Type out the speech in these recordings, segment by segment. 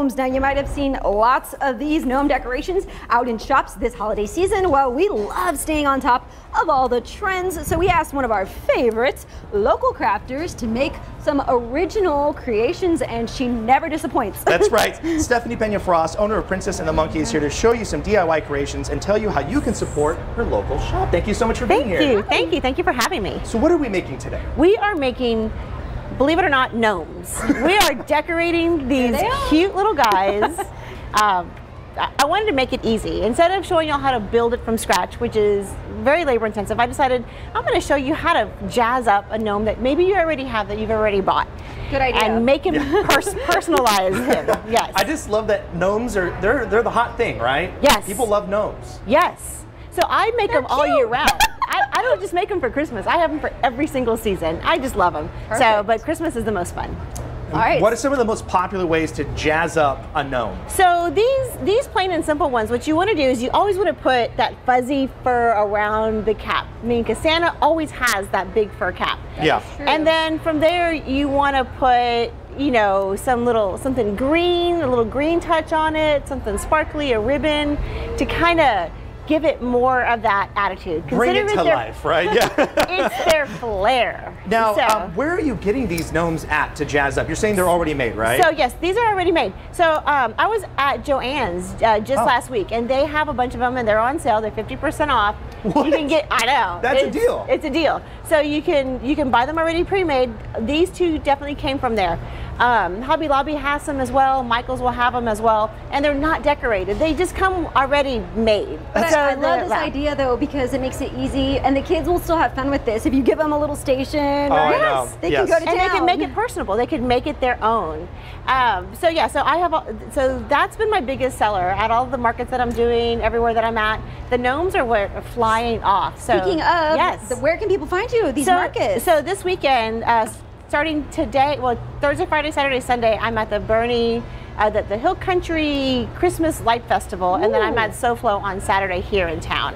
gnomes. Now, you might have seen lots of these gnome decorations out in shops this holiday season. Well, we love staying on top of all the trends, so we asked one of our favorites, local crafters, to make some original creations, and she never disappoints. That's right. Stephanie Pena Frost, owner of Princess and the Monkey, is here to show you some DIY creations and tell you how you can support her local shop. Thank you so much for Thank being here. Thank you. Thank you. Thank you for having me. So what are we making today? We are making, believe it or not, gnomes. we are decorating these are. cute little guys. um, I I wanted to make it easy. Instead of showing y'all how to build it from scratch, which is very labor intensive, I decided I'm going to show you how to jazz up a gnome that maybe you already have that you've already bought. Good idea. And make him pers- personalize him. Yes. I just love that gnomes are they're they're the hot thing, right? Yes. People love gnomes. Yes. So I make They're them all year round. I, I don't just make them for Christmas. I have them for every single season. I just love them. So, but Christmas is the most fun. All right. What are some of the most popular ways to jazz up a gnome? So these these plain and simple ones, what you want to do is you always want to put that fuzzy fur around the cap. I mean, because Santa always has that big fur cap. yeah. And then from there, you want to put, you know, some little something green, a little green touch on it, something sparkly, a ribbon, to kind of give it more of that attitude. Bring it to their- life, right? Yeah. It's their flair. now, So- um, where are you getting these gnomes at to jazz up? You're saying they're already made, right? So yes, these are already made. So um, I was at Joann's uh, just Oh. last week, and they have a bunch of them, and they're on sale. They're fifty percent off. What? You can get. I know. That's a deal. It's a deal. So you can you can buy them already pre-made. These two definitely came from there. Um, Hobby Lobby has them as well. Michaels will have them as well, and they're not decorated. They just come already made. But So I, I love this wrapped. idea though because it makes it easy, and the kids will still have fun with this if you give them a little station. Oh, I right? know. They Yes. can go to and town. they can make it personable. They can make it their own. Um, so yeah, so I have, a- so that's been my biggest seller at all the markets that I'm doing, everywhere that I'm at. The gnomes are what are flying off. So Speaking of, yes, the- where can people find you? These so, markets. So this weekend, uh, starting today, well, Thursday, Friday, Saturday, Sunday, I'm at the Boerne, uh, the, the Hill Country Christmas Light Festival, and then I'm at SoFlo on Saturday here in town.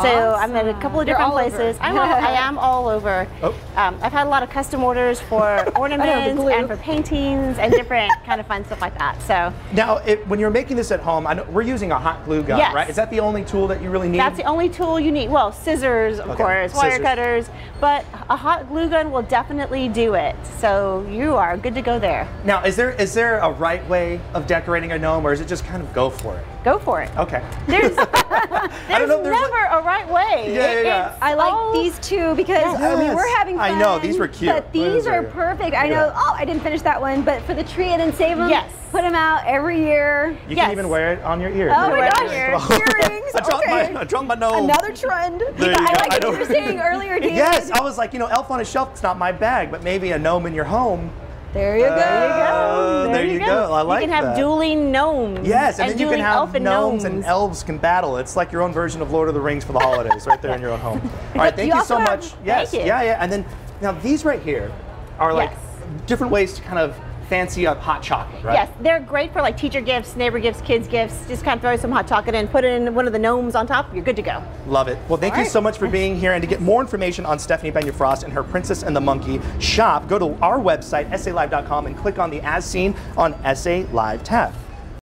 So I'm at a couple of You're different all places. I'm all, I am all over. Oh. Um, I've had a lot of custom orders for ornaments and for paintings and different kind of fun stuff like that. So Now, it, when you're making this at home, I know, we're using a hot glue gun, Yes. right? Is that the only tool that you really need? That's the only tool you need. Well, scissors, of Okay, course, wire cutters, but a hot glue gun will definitely do it. So you are good to go there. Now, is there is there a right way of decorating a gnome, or is it just kind of go for it? Go for it. Okay. There's, there's don't know, there's never a right way. Yeah, yeah, yeah. it's I like all- these two because I mean we're having fun. I know, these were cute. But these are that? perfect. I know. Oh, I didn't finish that one, but for the tree, I didn't save them. Yes. Put them out every year. You Yes. can even wear it on your ears. Oh my gosh, earrings. I dropped okay. my I dropped my gnome. Another trend. There you I go. like I what you were saying earlier, David. Yes, I was like, you know, elf on a shelf. It's not my bag, but maybe a gnome in your home. There you go. There you go. There you go. I like that. You can have that. dueling gnomes. Yes, and, then you can have elfin gnomes and elves can battle. It's like your own version of Lord of the Rings for the holidays, right there in your own home. All right, thank You you, so much. Yes, yeah, yeah. And then now these right here are like Yes. different ways to kind of fancy up hot chocolate, right? Yes, they're great for like teacher gifts, neighbor gifts, kids gifts. Just kind of throw some hot chocolate in, put it in one of the gnomes on top. You're good to go. Love it. Well, thank All you right. so much for being here. And to get more information on Stephanie Pena Frost and her Princess and the Monkey shop, go to our website, salive.com, and click on the As Seen on SA Live tab.